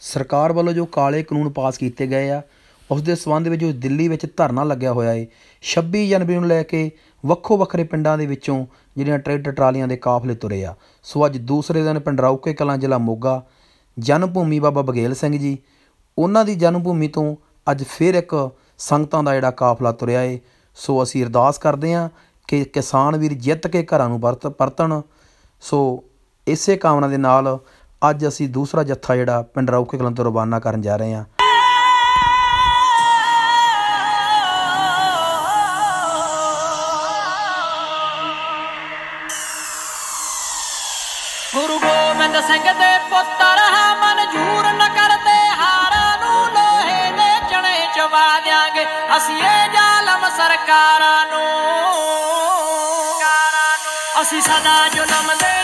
ਸਰਕਾਰ ਵੱਲੋਂ ਜੋ ਕਾਲੇ ਕਾਨੂੰਨ ਪਾਸ ਕੀਤੇ ਗਏ ਆ ਉਸ ਦੇ ਸਬੰਧ ਵਿੱਚ ਜੋ ਦਿੱਲੀ ਵਿੱਚ ਧਰਨਾ ਲੱਗਿਆ ਹੋਇਆ ਏ 26 ਜਨਵਰੀ ਨੂੰ ਲੈ ਕੇ ਵੱਖੋ ਵੱਖਰੇ ਪਿੰਡਾਂ ਦੇ ਵਿੱਚੋਂ ਜਿਹੜੀਆਂ ਟਰੈਕਟਰ ਟਰਾਲੀਆਂ ਦੇ ਕਾਫਲੇ ਤੁਰੇ ਆ। ਸੋ ਅੱਜ ਦੂਸਰੇ ਦਿਨ ਪਿੰਡ ਰੌਕੇ ਕਲਾਂ ਜ਼ਿਲ੍ਹਾ ਮੋਗਾ ਜਨਮ ਭੂਮੀ ਬਾਬਾ ਬਗੇਲ ਸਿੰਘ ਜੀ, ਉਹਨਾਂ ਦੀ ਜਨਮ ਭੂਮੀ ਤੋਂ ਅੱਜ ਫਿਰ ਇੱਕ ਸੰਗਤਾਂ ਦਾ ਜਿਹੜਾ ਕਾਫਲਾ ਤੁਰਿਆ ਏ। ਸੋ ਅਸੀਂ ਅਰਦਾਸ ਕਰਦੇ ਹਾਂ ਕਿ ਕਿਸਾਨ ਵੀਰ ਜਿੱਤ ਕੇ ਘਰਾਂ ਨੂੰ ਵਰਤ ਪਰਤਣ ਸੋ ਇਸੇ ਕਾਮਨਾ ਦੇ ਨਾਲ ਅੱਜ ਅਸੀਂ ਦੂਸਰਾ ਜੱਥਾ ਜਿਹੜਾ ਪਿੰਡ ਰੌਕੇ ਕਲਾਂ ਤੋਂ ਰਵਾਨਾ ਕਰਨ ਜਾ ਰਹੇ ਹਾਂ। ਗੁਰੂ ਗੋਬਿੰਦ ਸਿੰਘ ਦੇ ਪੁੱਤਰ ਹਾਂ ਮਨਜੂਰ ਨ ਕਰਦੇ, ਹਾਰਾਂ ਨੂੰ ਲੋਹੇ ਦੇ ਚਣੇ ਚਵਾ ਦਿਆਂਗੇ। ਅਸੀਂ ਇਹ ਜ਼ਾਲਮ ਸਰਕਾਰਾਂ ਨੂੰ ਅਸੀਂ ਸਦਾ ਜ਼ੁਲਮ ਦੇ